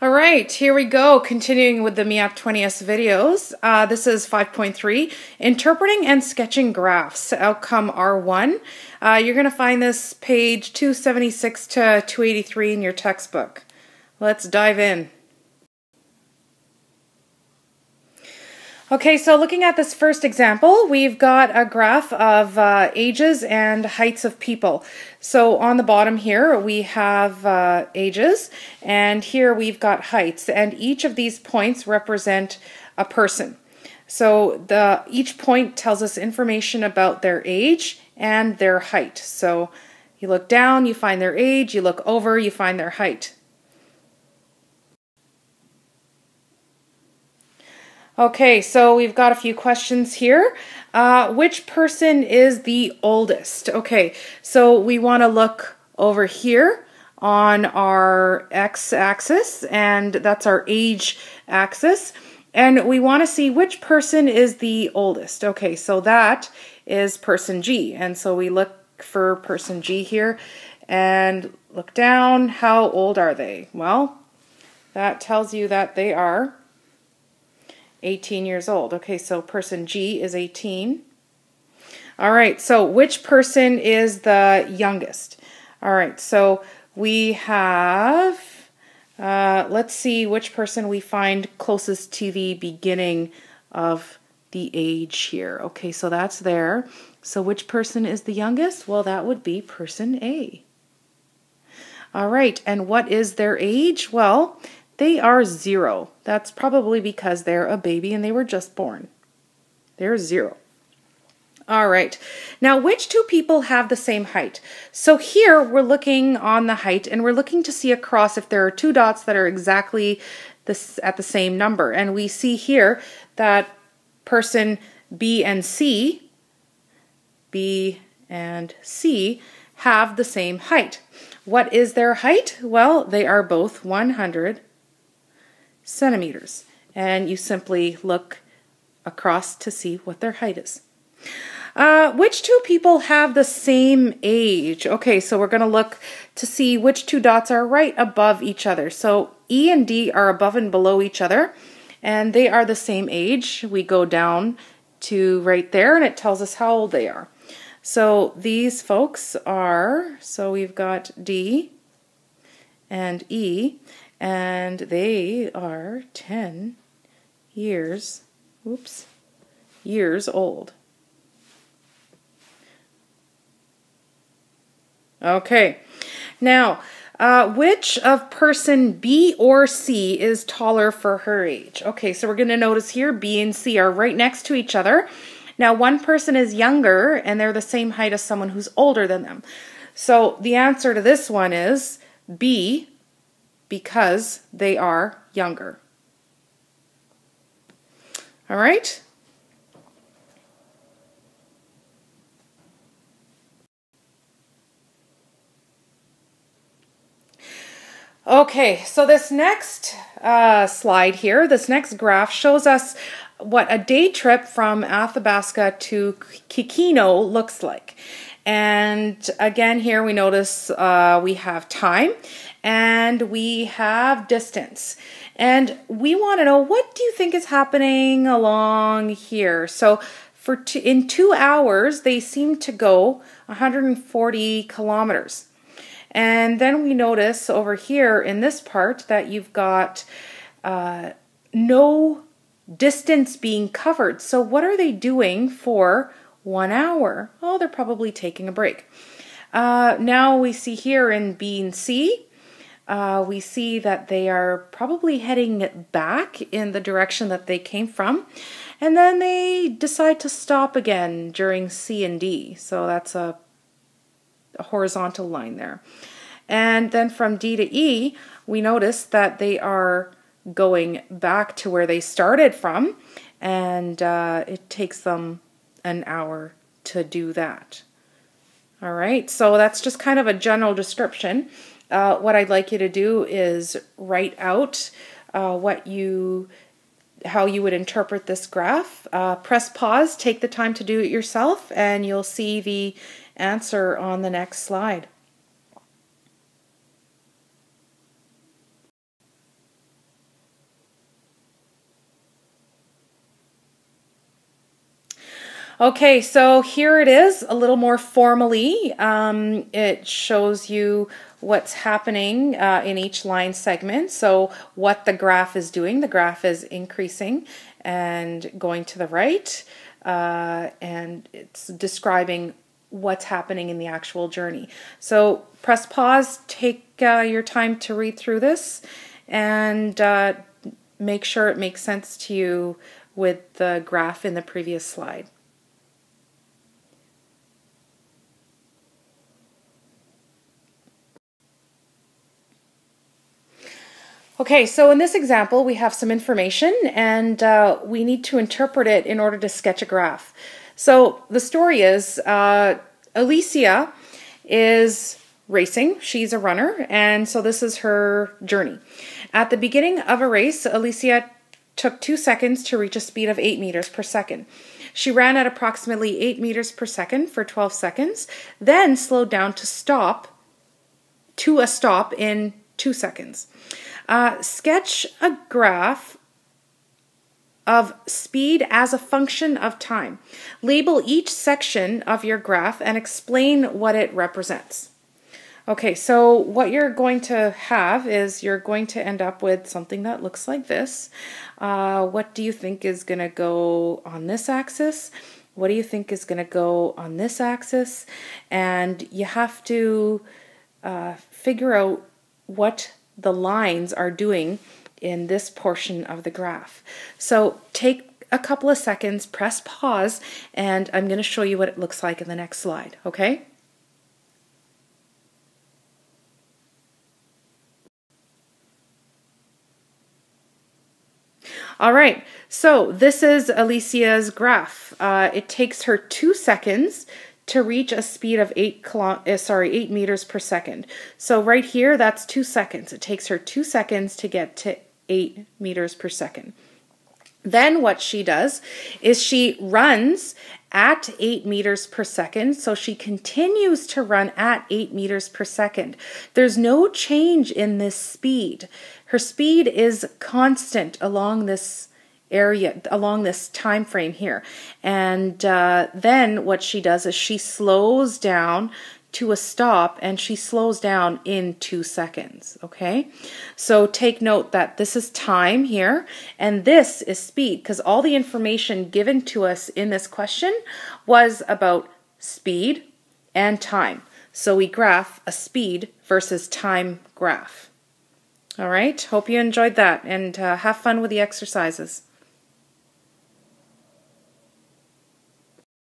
All right, here we go. Continuing with the MIAP 20S videos. Uh, this is 5.3, Interpreting and Sketching Graphs, Outcome R1. Uh, you're going to find this page 276 to 283 in your textbook. Let's dive in. Okay, so looking at this first example, we've got a graph of uh, ages and heights of people. So on the bottom here, we have uh, ages, and here we've got heights, and each of these points represent a person. So the each point tells us information about their age and their height. So you look down, you find their age, you look over, you find their height. Okay, so we've got a few questions here. Uh, which person is the oldest? Okay, so we want to look over here on our x-axis, and that's our age axis. And we want to see which person is the oldest. Okay, so that is person G. And so we look for person G here and look down. How old are they? Well, that tells you that they are 18 years old. Okay, so person G is 18. All right, so which person is the youngest? All right, so we have, uh, let's see which person we find closest to the beginning of the age here. Okay, so that's there. So which person is the youngest? Well, that would be person A. All right, and what is their age? Well, they are zero. That's probably because they're a baby and they were just born. They're zero. All right. Now, which two people have the same height? So here we're looking on the height and we're looking to see across if there are two dots that are exactly this at the same number. And we see here that person B and C, B and C have the same height. What is their height? Well, they are both 100 centimeters. And you simply look across to see what their height is. Uh, which two people have the same age? Okay, so we're going to look to see which two dots are right above each other. So E and D are above and below each other, and they are the same age. We go down to right there, and it tells us how old they are. So these folks are, so we've got D and E, and they are 10 years, oops, years old. Okay, now, uh, which of person B or C is taller for her age? Okay, so we're going to notice here B and C are right next to each other. Now, one person is younger and they're the same height as someone who's older than them. So the answer to this one is B because they are younger. All right? Okay, so this next uh, slide here, this next graph shows us what a day trip from Athabasca to Kikino looks like. And again, here we notice uh, we have time and we have distance. And we want to know what do you think is happening along here? So for two, in two hours, they seem to go 140 kilometers. And then we notice over here in this part that you've got uh, no distance being covered. So what are they doing for one hour? Oh, they're probably taking a break. Uh, now we see here in B and C, uh, we see that they are probably heading back in the direction that they came from. And then they decide to stop again during C and D. So that's a, a horizontal line there. And then from D to E, we notice that they are going back to where they started from. And uh, it takes them an hour to do that. All right, so that's just kind of a general description. Uh, what I'd like you to do is write out uh, what you how you would interpret this graph. Uh, press pause, take the time to do it yourself, and you'll see the answer on the next slide. Okay, so here it is, a little more formally. Um, it shows you what's happening uh, in each line segment. So what the graph is doing, the graph is increasing and going to the right, uh, and it's describing what's happening in the actual journey. So press pause, take uh, your time to read through this, and uh, make sure it makes sense to you with the graph in the previous slide. Okay, so in this example, we have some information and uh, we need to interpret it in order to sketch a graph. So the story is uh, Alicia is racing. She's a runner, and so this is her journey. At the beginning of a race, Alicia took two seconds to reach a speed of 8 meters per second. She ran at approximately 8 meters per second for 12 seconds, then slowed down to stop to a stop in 2 seconds. Uh, sketch a graph of speed as a function of time. Label each section of your graph and explain what it represents. Okay, so what you're going to have is you're going to end up with something that looks like this. Uh, what do you think is going to go on this axis? What do you think is going to go on this axis? And you have to uh, figure out what the lines are doing in this portion of the graph. So take a couple of seconds, press pause, and I'm going to show you what it looks like in the next slide, okay? All right, so this is Alicia's graph. Uh, it takes her two seconds to reach a speed of eight kilo, uh, sorry, eight meters per second. So right here, that's two seconds. It takes her two seconds to get to eight meters per second. Then what she does is she runs at 8 meters per second. So she continues to run at 8 meters per second. There's no change in this speed. Her speed is constant along this area along this time frame here. And uh, then what she does is she slows down to a stop and she slows down in two seconds okay? So take note that this is time here and this is speed because all the information given to us in this question was about speed and time. So we graph a speed versus time graph. All right? Hope you enjoyed that and uh, have fun with the exercises